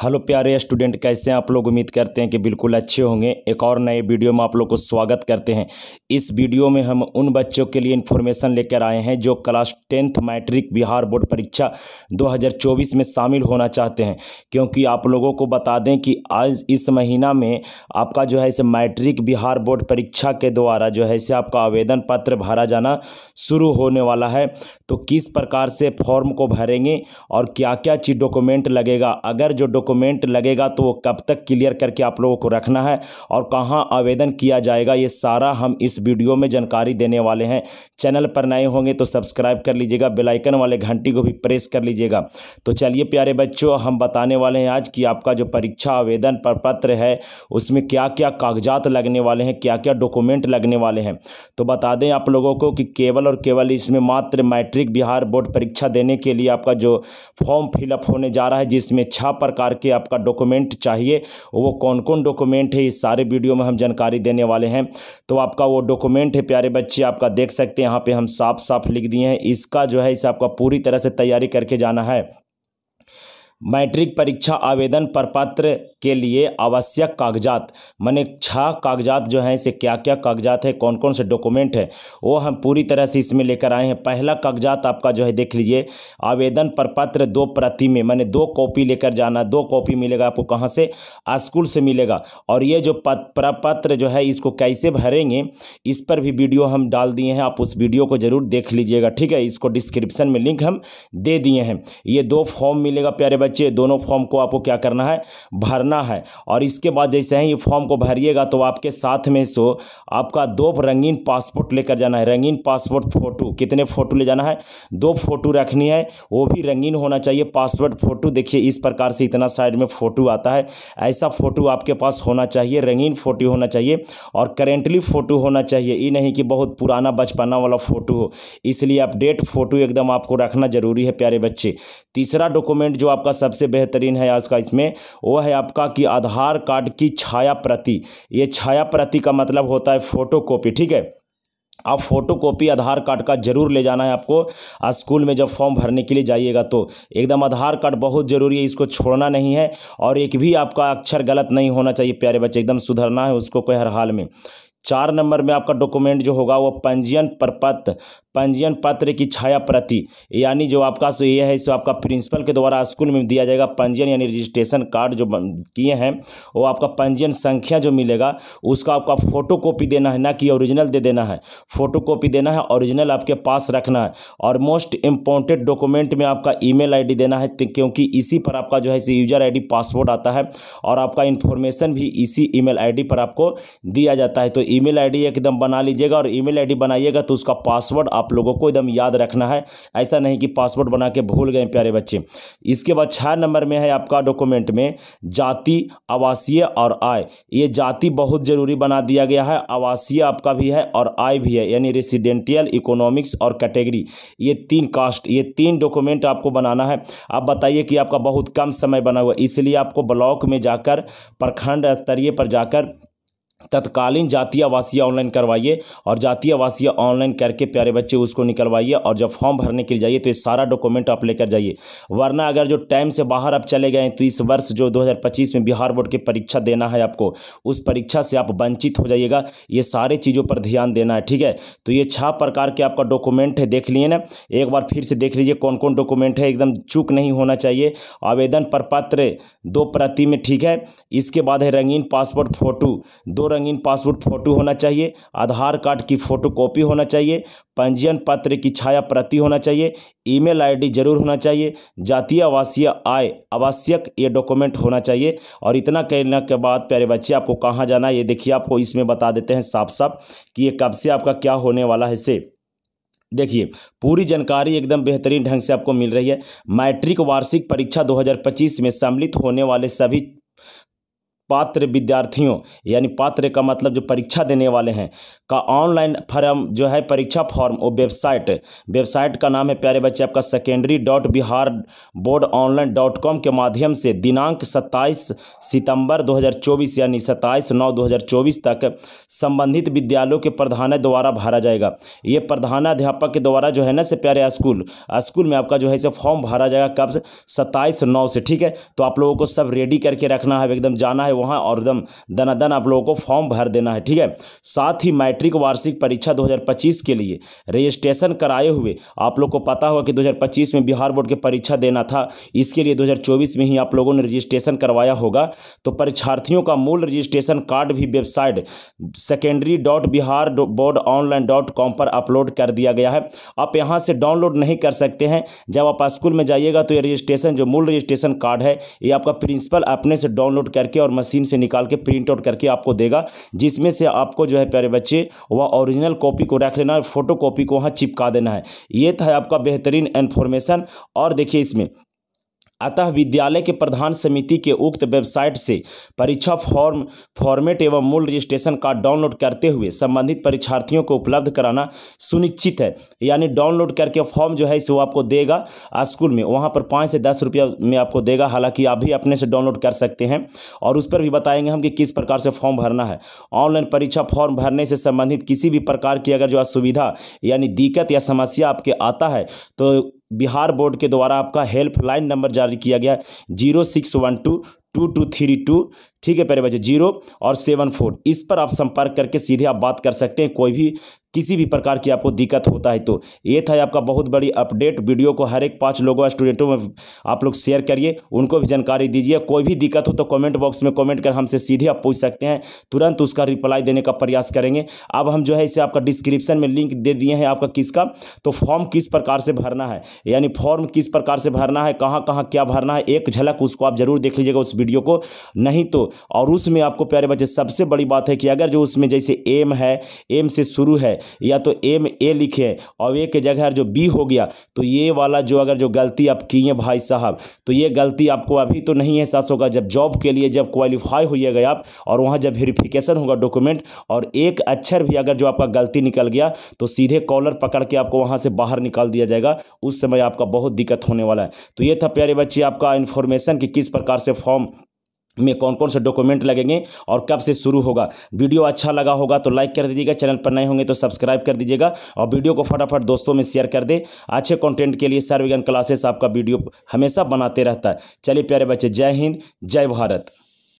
Hello प्यारे student, कैसे हैं आप लोग? उम्मीद करते हैं कि बिल्कुल अच्छे होंगे। एक और नए वीडियो में आप लोग को स्वागत करते हैं। इस वीडियो में हम उन बच्चों के लिए इन्फॉर्मेशन लेकर आए हैं जो class tenth matric Bihar board परीक्षा 2024 में शामिल होना चाहते हैं। क्योंकि आप लोगों को बता दें कि आज इस महीना में आपका जो है इसे मैट्रिक बिहार बोर्ड परीक्षा के द्वारा जो है इसे आपका आवेदन पत्र भरा जाना शुरू होने वाला है। तो किस प्रकार से फॉर्म को भरेंगे और क्या क्या चीज़ डॉक्यूमेंट लगेगा? अगर जो डॉक्यूमेंट लगेगा तो वो कब तक क्लियर करके आप लोगों को रखना है और कहाँ आवेदन किया जाएगा, ये सारा हम इस वीडियो में जानकारी देने वाले हैं। चैनल पर नए होंगे तो सब्सक्राइब कर लीजिएगा बेलाइकन वाले घंटी को भी प्रेस कर लीजिएगा। तो चलिए प्यारे बच्चों, हम बताने वाले हैं आज कि आपका जो परीक्षा आवेदन पर पत्र है, उसमें क्या क्या कागजात लगने वाले हैं क्या क्या डॉक्यूमेंट लगने वाले हैं। तो बता दें आप लोगों को कि केवल और केवल इसमें मात्र मैट्रिक बिहार बोर्ड परीक्षा देने के लिए आपका जो फॉर्म फिलअप होने जा रहा है, जिसमें छः प्रकार के आपका डॉक्यूमेंट चाहिए, वो कौन कौन डॉक्यूमेंट है, इस सारे वीडियो में हम जानकारी देने वाले हैं। तो आपका वो डॉक्यूमेंट है, प्यारे बच्चे, आपका देख सकते हैं, यहाँ पर हम साफ़ साफ़ लिख दिए हैं। इसका जो है, इसे आपका पूरी तरह से तैयारी करके जाना है। मैट्रिक परीक्षा आवेदन प्रपत्र के लिए आवश्यक कागजात। मैंने छः कागजात जो हैं, इसे क्या क्या कागजात है कौन कौन से डॉक्यूमेंट है, वो हम पूरी तरह से इसमें लेकर आए हैं। पहला कागजात आपका जो है, देख लीजिए, आवेदन प्रपत्र दो प्रति में, मैंने दो कॉपी लेकर जाना, दो कॉपी मिलेगा आपको कहाँ से? स्कूल से मिलेगा। और ये जो प्रपत्र जो है, इसको कैसे भरेंगे, इस पर भी वीडियो हम डाल दिए हैं, आप उस वीडियो को ज़रूर देख लीजिएगा, ठीक है? इसको डिस्क्रिप्शन में लिंक हम दे दिए हैं। ये दो फॉर्म मिलेगा, प्यारे बच्चे। दोनों फॉर्म को आपको क्या करना है? भरना है। और इसके बाद जैसे ही ये फॉर्म को भरिएगा तो आपके साथ में सो आपका दो रंगीन पासपोर्ट लेकर जाना है। रंगीन पासपोर्ट फ़ोटो, कितने फ़ोटो ले जाना है? दो फ़ोटो रखनी है, वो भी रंगीन होना चाहिए। पासपोर्ट फ़ोटो, देखिए, इस प्रकार से इतना साइड में फ़ोटो आता है। ऐसा फ़ोटो आपके पास होना चाहिए, रंगीन फ़ोटो होना चाहिए और करेंटली फ़ोटो होना चाहिए। ये नहीं कि बहुत पुराना बचपना वाला फ़ोटो हो। इसलिए अपडेट फ़ोटो एकदम आपको रखना ज़रूरी है, प्यारे बच्चे। तीसरा डॉक्यूमेंट जो आपका सबसे बेहतरीन है आज का इसमें वो है आपका कि आधार कार्ड की छाया प्रति ये छाया प्रति का मतलब होता है फ़ोटो कॉपी ठीक है? आप फ़ोटो कॉपी आधार कार्ड का ज़रूर ले जाना है आपको। स्कूल में जब फॉर्म भरने के लिए जाइएगा तो एकदम आधार कार्ड बहुत ज़रूरी है, इसको छोड़ना नहीं है और एक भी आपका अक्षर गलत नहीं होना चाहिए, प्यारे बच्चे, एकदम सुधरना है उसको कोई हर हाल में। चार नंबर में आपका डॉक्यूमेंट जो होगा वो पंजीयन प्रपत्र, पंजीयन पत्र की छाया प्रति, यानी जो आपका सो, ये है सो आपका प्रिंसिपल के द्वारा स्कूल में दिया जाएगा, पंजीयन यानी रजिस्ट्रेशन कार्ड जो किए हैं, वो आपका पंजीयन संख्या जो मिलेगा, उसका आपका फ़ोटो कॉपी देना है, ना कि ओरिजिनल दे देना है। फ़ोटो कॉपी देना है ओरिजिनल आपके पास रखना है, और मोस्ट इंपॉर्टेंट डॉक्यूमेंट में आपका ईमेल आईडी देना है क्योंकि इसी पर आपका जो है, इसे यूज़र आईडी पासवर्ड आता है, और आपका इन्फॉर्मेशन भी इसी ई मेल पर आपको दिया जाता है तो ईमेल आईडी एकदम बना लीजिएगा और ईमेल आईडी बनाइएगा तो उसका पासवर्ड आप लोगों को एकदम याद रखना है। ऐसा नहीं कि पासवर्ड बना के भूल गए प्यारे बच्चे। इसके बाद छः नंबर में है आपका डॉक्यूमेंट में जाति, आवासीय और आय। ये जाति बहुत ज़रूरी बना दिया गया है। आवासीय आपका भी है और आय भी है, यानी रेसिडेंटियल इकोनॉमिक्स और कैटेगरी ये तीन कास्ट ये तीन डॉक्यूमेंट आपको बनाना है। आप बताइए कि आपका बहुत कम समय बना हुआ इसलिए आपको ब्लॉक में जाकर, प्रखंड स्तरीय पर जाकर तत्कालीन जातीय आवासीय ऑनलाइन करवाइए और जातीय आवासीय ऑनलाइन करके प्यारे बच्चे उसको निकलवाइए और जब फॉर्म भरने के लिए जाइए तो ये सारा डॉक्यूमेंट आप लेकर जाइए। वरना अगर जो टाइम से बाहर आप चले गए तो इस वर्ष जो 2025 में बिहार बोर्ड की परीक्षा देना है आपको, उस परीक्षा से आप वंचित हो जाइएगा। ये सारे चीज़ों पर ध्यान देना है, ठीक है? तो ये छः प्रकार के आपका डॉक्यूमेंट है, देख लिए ना? एक बार फिर से देख लीजिए कौन कौन डॉक्यूमेंट है, एकदम चूक नहीं होना चाहिए। आवेदन पर पत्र दो प्रति में, ठीक है? इसके बाद है रंगीन पासपोर्ट फ़ोटो दो रंगीन पासपोर्ट फ़ोटो होना चाहिए, आधार कार्ड की फ़ोटो कॉपी होना चाहिए, पंजीयन पत्र की छाया प्रति होना चाहिए, ईमेल आईडी ज़रूर होना चाहिए, जातीय, आवासीय, आय आवश्यक ये डॉक्यूमेंट होना चाहिए। और इतना कहने के बाद प्यारे बच्चे, आपको कहाँ जाना है, ये देखिए, आपको इसमें बता देते हैं साफ़ साफ़ कि ये कब से आपका क्या होने वाला है इसे। देखिए, पूरी जानकारी एकदम बेहतरीन ढंग से आपको मिल रही है। मैट्रिक वार्षिक परीक्षा 2025 में सम्मिलित होने वाले सभी पात्र विद्यार्थियों, यानी पात्र का मतलब जो परीक्षा देने वाले हैं, का ऑनलाइन फॉर्म जो है परीक्षा फॉर्म और वेबसाइट वेबसाइट का नाम है प्यारे बच्चे आपका secondary dot Bihar board online dot com के माध्यम से दिनांक 27 सितंबर 2024 यानी 27 नौ 2024 तक संबंधित विद्यालयों के प्रधान द्वारा भरा जाएगा। ये प्रधानाध्यापक के द्वारा जो है ना से प्यारे स्कूल स्कूल में आपका जो है इसे फॉर्म भरा जाएगा कब से? सत्ताईस नौ से, ठीक है? तो आप लोगों को सब रेडी करके रखना है, एकदम जाना है वहाँ और एकदम दनादन आप लोगों को फॉर्म भर देना है, ठीक है? साथ ही मैट्रिक वार्षिक परीक्षा 2025 के लिए रजिस्ट्रेशन कराए हुए आप लोग को पता होगा कि 2025 में बिहार बोर्ड की परीक्षा देना था, इसके लिए 2024 में ही आप लोगों ने रजिस्ट्रेशन करवाया होगा। तो परीक्षार्थियों का मूल रजिस्ट्रेशन कार्ड भी website secondary dot Bihar board online dot com पर अपलोड कर दिया गया है। आप यहाँ से डाउनलोड नहीं कर सकते हैं। जब आप स्कूल में जाइएगा तो ये रजिस्ट्रेशन, जो मूल रजिस्ट्रेशन कार्ड है, ये आपका प्रिंसिपल अपने से डाउनलोड करके और मशीन से निकाल के प्रिंट आउट करके आपको देगा, जिसमें से आपको जो है प्यारे बच्चे, वह ओरिजिनल कॉपी को रख लेना है फ़ोटो कॉपी को वहाँ चिपका देना है। ये था आपका बेहतरीन इन्फॉर्मेशन और देखिए इसमें अतः विद्यालय के प्रधान समिति के उक्त वेबसाइट से परीक्षा फॉर्म, फॉर्मेट एवं मूल रजिस्ट्रेशन कार्ड डाउनलोड करते हुए संबंधित परीक्षार्थियों को उपलब्ध कराना सुनिश्चित है। यानी डाउनलोड करके फॉर्म जो है इसे वो आपको देगा स्कूल में। वहाँ पर पाँच से दस रुपया में आपको देगा। हालाँकि आप भी अपने से डाउनलोड कर सकते हैं। और उस पर भी बताएँगे हम कि किस प्रकार से फॉर्म भरना है। ऑनलाइन परीक्षा फॉर्म भरने से संबंधित किसी भी प्रकार की अगर जो असुविधा यानी दिक्कत या समस्या आपके आता है तो बिहार बोर्ड के द्वारा आपका हेल्पलाइन नंबर जारी किया गया, zero six one two two two three two ठीक है प्यारे बच्चे ज़ीरो और सेवन फोर। इस पर आप संपर्क करके सीधे आप बात कर सकते हैं, कोई भी, किसी भी प्रकार की आपको दिक्कत होता है तो। ये था आपका बहुत बड़ी अपडेट, वीडियो को हर एक पाँच लोगों स्टूडेंटों में आप लोग शेयर करिए, उनको भी जानकारी दीजिए। कोई भी दिक्कत हो तो कमेंट बॉक्स में कमेंट कर हमसे सीधे आप पूछ सकते हैं, तुरंत उसका रिप्लाई देने का प्रयास करेंगे। अब हम जो है इसे आपका डिस्क्रिप्शन में लिंक दे दिए हैं आपका किसका तो फॉर्म किस प्रकार से भरना है, यानी फॉर्म किस प्रकार से भरना है कहाँ कहाँ क्या भरना है, एक झलक उसको आप ज़रूर देख लीजिएगा उस वीडियो को, नहीं तो और उसमें आपको, प्यारे बच्चे, सबसे बड़ी बात है कि अगर जो उसमें जैसे एम है, एम से शुरू है, या तो एम, ए लिखे और ए के जगह जो बी हो गया तो ये वाला जो अगर जो गलती आप किए भाई साहब तो ये गलती आपको अभी तो नहीं एहसास होगा जब जॉब के लिए जब क्वालिफाई होइएगा आप, और वहाँ जब वेरिफिकेशन होगा डॉक्यूमेंट और एक अक्षर भी अगर जो आपका गलती निकल गया तो सीधे कॉलर पकड़ के आपको वहाँ से बाहर निकाल दिया जाएगा, उस समय आपका बहुत दिक्कत होने वाला है। तो ये था, प्यारे बच्चे, आपका इन्फॉर्मेशन कि किस प्रकार से फॉर्म में कौन कौन से डॉक्यूमेंट लगेंगे और कब से शुरू होगा। वीडियो अच्छा लगा होगा तो लाइक कर दीजिएगा, चैनल पर नए होंगे तो सब्सक्राइब कर दीजिएगा और वीडियो को फटाफट दोस्तों में शेयर कर दे। अच्छे कंटेंट के लिए सर्वज्ञान क्लासेस आपका वीडियो हमेशा बनाते रहता है। चलिए प्यारे बच्चे, जय हिंद, जय भारत।